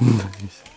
Nice.